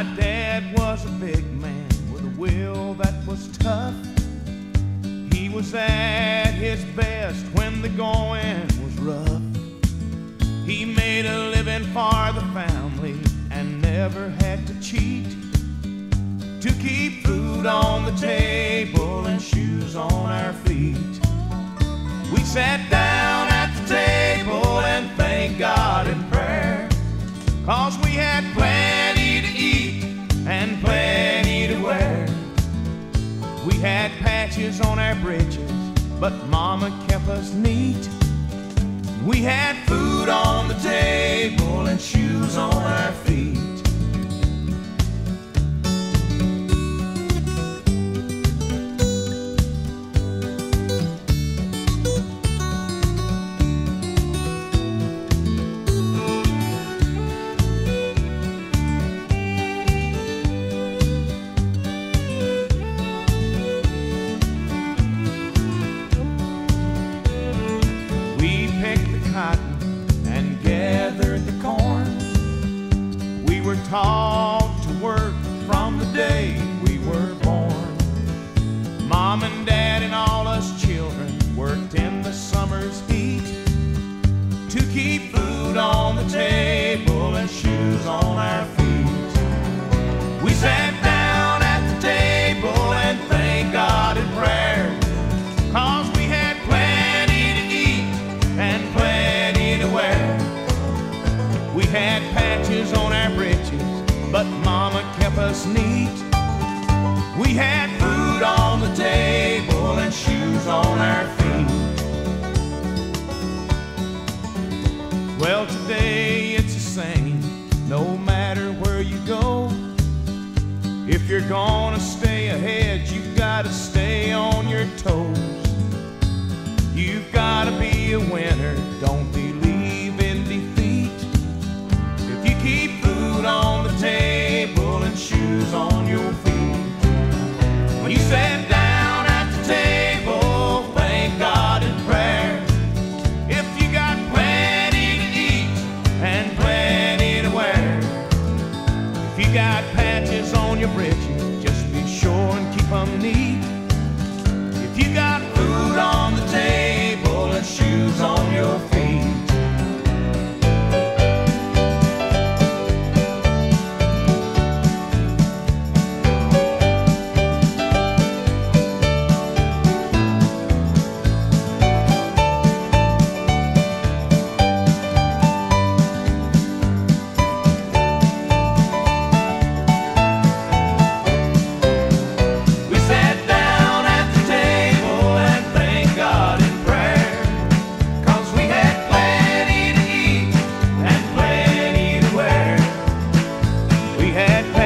My dad was a big man with a will that was tough. He was at his best when the going was rough. He made a living for the family and never had to cheat to keep food on the table and shoes on our feet. We sat down at the table and thanked God in prayer, cause we had patches on our breeches, but Mama kept us neat. We had food on the table table and shoes on our feet. We sat down at the table and thanked God in prayer. Cause we had plenty to eat and plenty to wear. We had patches on our breeches, but Mama kept us neat. We had food on the table and shoes you're gonna stay ahead, you gotta stay on your toes. You gotta be a winner, don't believe in defeat. If you keep food on the table and shoes on your feet, when you sat down at the table, thank God in prayer. If you got plenty to eat and plenty to wear, if you got your bridge. Just be sure and keep on. bad.